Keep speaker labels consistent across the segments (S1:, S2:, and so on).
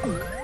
S1: Oh.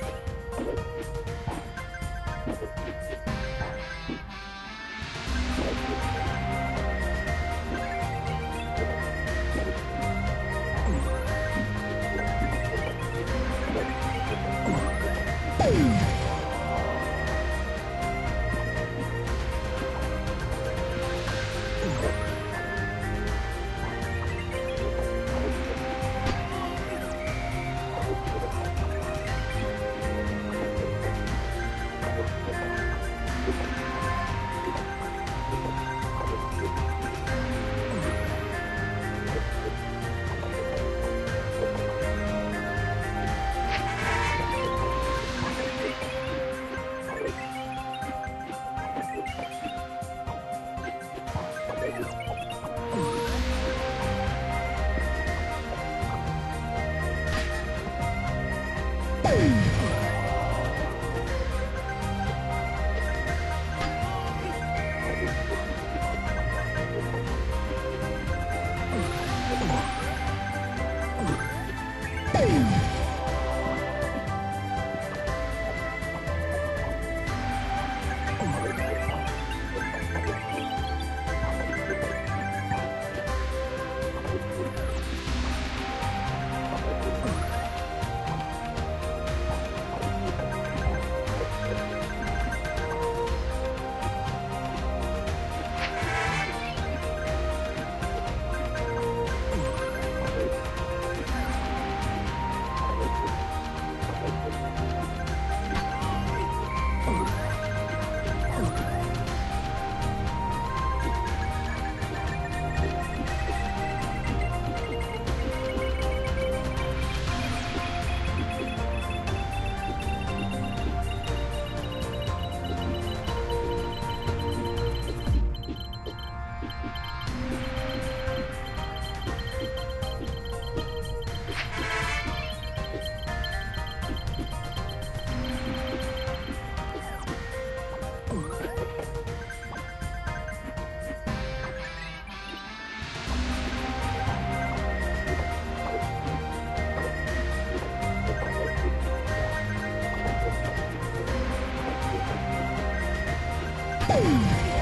S1: Boom!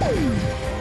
S1: Boom!